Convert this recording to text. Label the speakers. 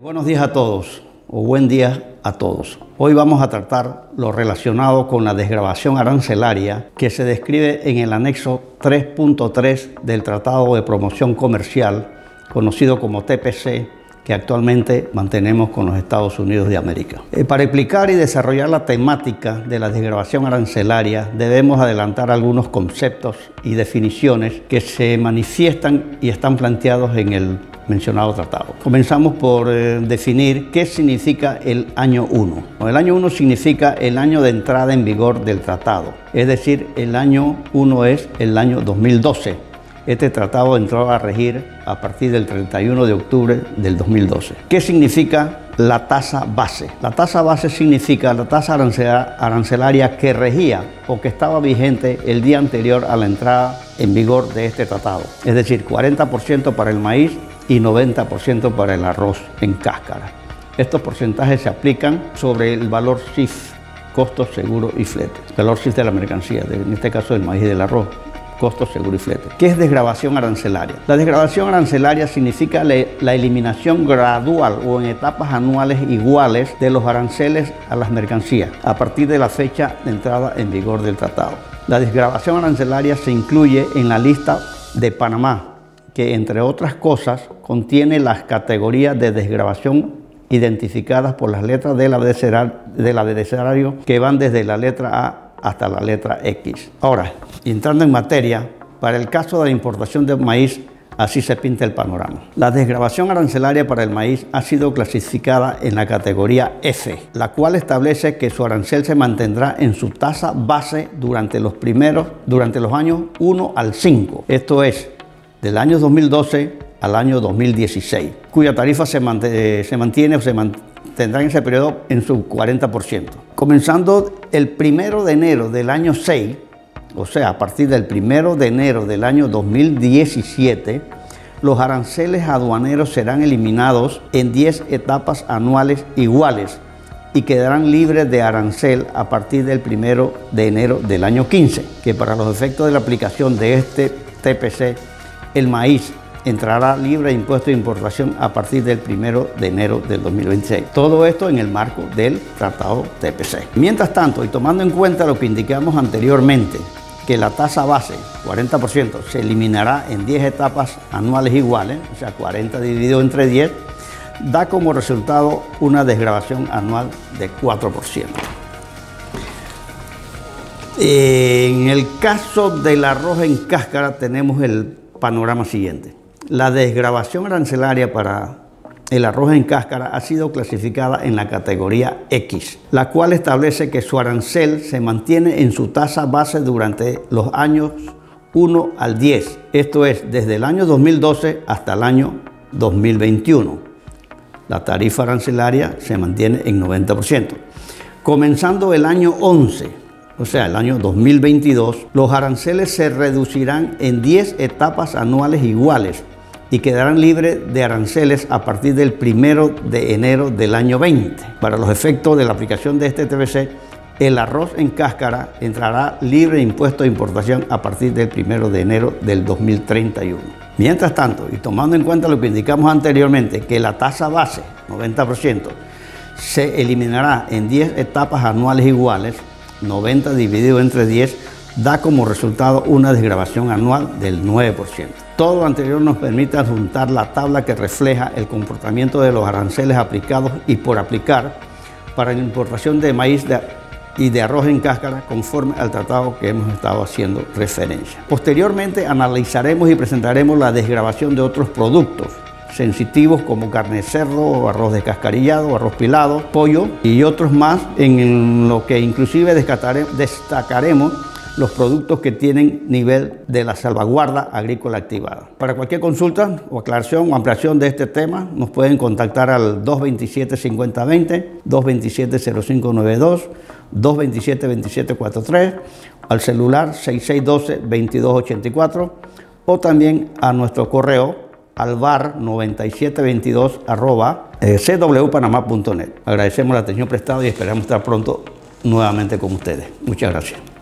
Speaker 1: Buenos días a todos, o buen día a todos. Hoy vamos a tratar lo relacionado con la desgrabación arancelaria que se describe en el anexo 3.3 del Tratado de Promoción Comercial, conocido como TPC, que actualmente mantenemos con los Estados Unidos de América. Eh, para explicar y desarrollar la temática de la desgrabación arancelaria, debemos adelantar algunos conceptos y definiciones que se manifiestan y están planteados en el mencionado tratado. Comenzamos por eh, definir qué significa el año 1. El año 1 significa el año de entrada en vigor del tratado, es decir, el año 1 es el año 2012 este tratado entró a regir a partir del 31 de octubre del 2012. ¿Qué significa la tasa base? La tasa base significa la tasa arancelaria que regía o que estaba vigente el día anterior a la entrada en vigor de este tratado. Es decir, 40% para el maíz y 90% para el arroz en cáscara. Estos porcentajes se aplican sobre el valor CIF, costos, seguro y flete. El valor CIF de la mercancía, en este caso del maíz y del arroz costo, seguro y flete. ¿Qué es desgrabación arancelaria? La desgrabación arancelaria significa la eliminación gradual o en etapas anuales iguales de los aranceles a las mercancías a partir de la fecha de entrada en vigor del tratado. La desgrabación arancelaria se incluye en la lista de Panamá, que entre otras cosas contiene las categorías de desgrabación identificadas por las letras del abecedario que van desde la letra A hasta la letra X. Ahora, entrando en materia, para el caso de la importación de maíz, así se pinta el panorama. La desgrabación arancelaria para el maíz ha sido clasificada en la categoría F, la cual establece que su arancel se mantendrá en su tasa base durante los primeros, durante los años 1 al 5. Esto es, del año 2012 al año 2016, cuya tarifa se, se mantiene o se mantendrá en ese periodo en su 40%. Comenzando el primero de enero del año 6, o sea, a partir del primero de enero del año 2017, los aranceles aduaneros serán eliminados en 10 etapas anuales iguales y quedarán libres de arancel a partir del primero de enero del año 15, que para los efectos de la aplicación de este TPC, el maíz entrará libre de impuesto de importación a partir del 1 de enero del 2026. Todo esto en el marco del Tratado TPC. Mientras tanto, y tomando en cuenta lo que indicamos anteriormente, que la tasa base, 40%, se eliminará en 10 etapas anuales iguales, o sea, 40 dividido entre 10, da como resultado una desgrabación anual de 4%. En el caso del arroz en cáscara tenemos el panorama siguiente. La desgrabación arancelaria para el arroz en cáscara ha sido clasificada en la categoría X, la cual establece que su arancel se mantiene en su tasa base durante los años 1 al 10, esto es, desde el año 2012 hasta el año 2021. La tarifa arancelaria se mantiene en 90%. Comenzando el año 11, o sea, el año 2022, los aranceles se reducirán en 10 etapas anuales iguales y quedarán libres de aranceles a partir del primero de enero del año 20. Para los efectos de la aplicación de este TBC, el arroz en cáscara entrará libre de impuesto de importación a partir del primero de enero del 2031. Mientras tanto, y tomando en cuenta lo que indicamos anteriormente, que la tasa base, 90%, se eliminará en 10 etapas anuales iguales, 90 dividido entre 10, da como resultado una desgrabación anual del 9%. Todo lo anterior nos permite adjuntar la tabla que refleja el comportamiento de los aranceles aplicados y por aplicar para la importación de maíz y de arroz en cáscara conforme al tratado que hemos estado haciendo referencia. Posteriormente analizaremos y presentaremos la desgrabación de otros productos sensitivos como carne de cerdo, arroz descascarillado, arroz pilado, pollo y otros más en lo que inclusive destacaremos los productos que tienen nivel de la salvaguarda agrícola activada. Para cualquier consulta o aclaración o ampliación de este tema, nos pueden contactar al 227-5020, 227-0592, 227-2743, al celular 6612-2284 o también a nuestro correo alvar9722 arroba eh, cwpanamá.net. Agradecemos la atención prestada y esperamos estar pronto nuevamente con ustedes. Muchas gracias.